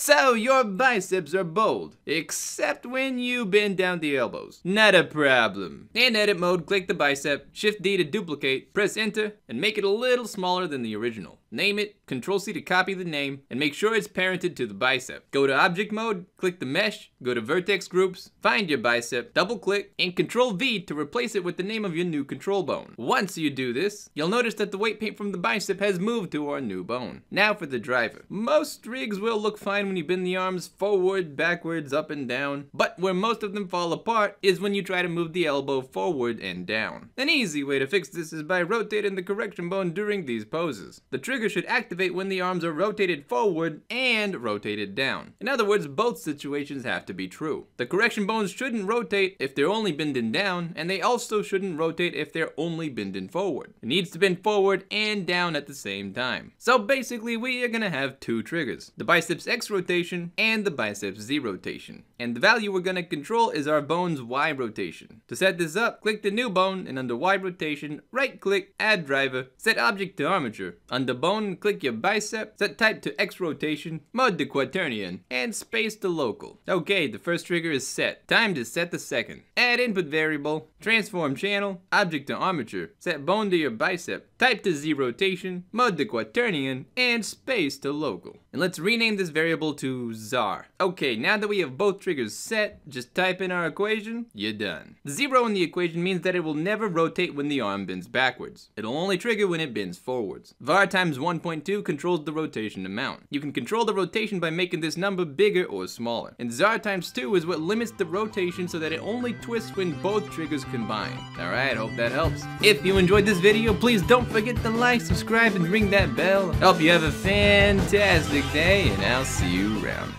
So your biceps are bold, except when you bend down the elbows. Not a problem. In edit mode, click the bicep, shift D to duplicate, press enter, and make it a little smaller than the original. Name it, control C to copy the name, and make sure it's parented to the bicep. Go to object mode, click the mesh, go to vertex groups, find your bicep, double click, and control V to replace it with the name of your new control bone. Once you do this, you'll notice that the weight paint from the bicep has moved to our new bone. Now for the driver. Most rigs will look fine when you bend the arms forward, backwards, up and down, but where most of them fall apart is when you try to move the elbow forward and down. An easy way to fix this is by rotating the correction bone during these poses. The trigger should activate when the arms are rotated forward and rotated down. In other words, both situations have to be true. The correction bones shouldn't rotate if they're only bending down, and they also shouldn't rotate if they're only bending forward. It needs to bend forward and down at the same time. So basically, we are gonna have two triggers. The biceps X rotation and the biceps Z rotation. And the value we're gonna control is our bone's Y rotation. To set this up, click the new bone and under Y rotation, right click, add driver, set object to armature. Under bone, click your bicep, set type to X rotation, mode to quaternion, and space to local. Okay, the first trigger is set. Time to set the second. Add input variable, transform channel, object to armature, set bone to your bicep, type to Z rotation, mode to quaternion, and space to local. And let's rename this variable to ZAR. Okay, now that we have both triggers set, just type in our equation, you're done. Zero in the equation means that it will never rotate when the arm bends backwards. It'll only trigger when it bends forwards. var times 1.2 controls the rotation amount. You can control the rotation by making this number bigger or smaller. And zar times 2 is what limits the rotation so that it only twists when both triggers combine. Alright, hope that helps. If you enjoyed this video, please don't forget to like, subscribe, and ring that bell. Hope you have a fantastic day, and I'll see you around.